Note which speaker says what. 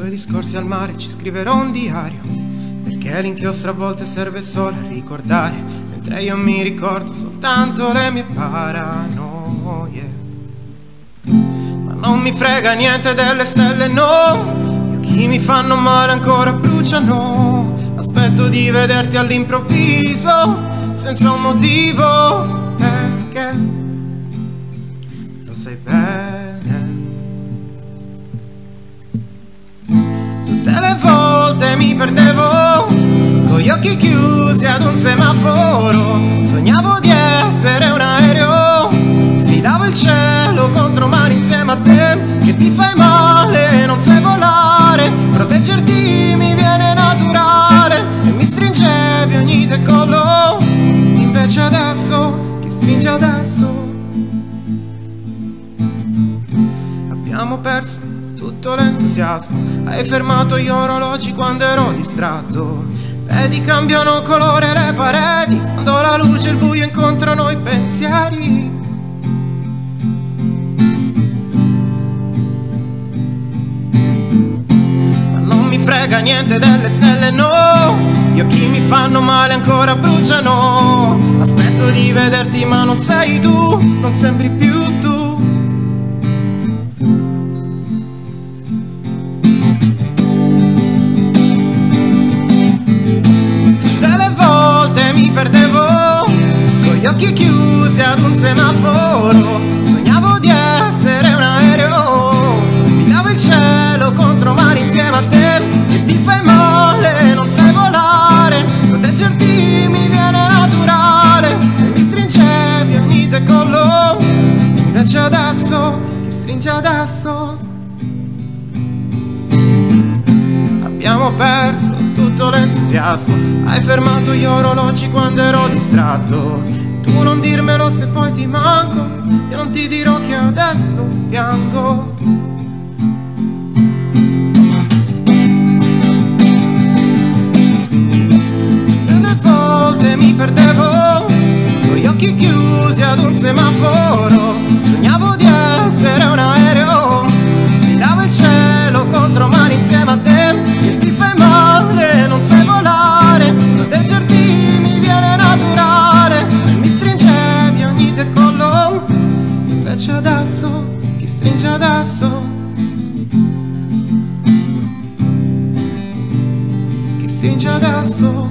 Speaker 1: suoi discorsi al mare ci scriverò un diario, perché l'inchiostro a volte serve solo a ricordare, mentre io mi ricordo soltanto le mie paranoie. Ma non mi frega niente delle stelle, no, gli occhi mi fanno male ancora bruciano, aspetto di vederti all'improvviso, senza un motivo, perché lo sai bene. Perdevo con gli occhi chiusi ad un semaforo. Sognavo di essere un aereo, sfidavo il cielo contro mani insieme a te. Che ti fai male, non sai volare, proteggerti mi viene naturale. E mi stringevi ogni decollo, invece adesso, chi stringe adesso? Abbiamo perso tutto l'entusiasmo. Hai fermato gli orologi quando ero distratto. Vedi cambiano colore le pareti. Quando la luce e il buio incontrano i pensieri. Non mi frega niente delle stelle, no. Gli occhi mi fanno male, ancora bruciano. Aspetto di vederti ma non sei tu. Non sembri più tu occhi chiusi ad un semaforo Sognavo di essere un aereo. Sfidavo il cielo contro mani insieme a te E ti fai male, non sai volare Proteggerti mi viene naturale E mi stringevi ogni decollo Invece adesso, chi stringe adesso? Abbiamo perso tutto l'entusiasmo Hai fermato gli orologi quando ero distratto tu non dirmelo se poi ti manco, io non ti dirò che adesso piango. Delle volte mi perdevo, con gli occhi chiusi ad un semaforo, sognavo di sente adesso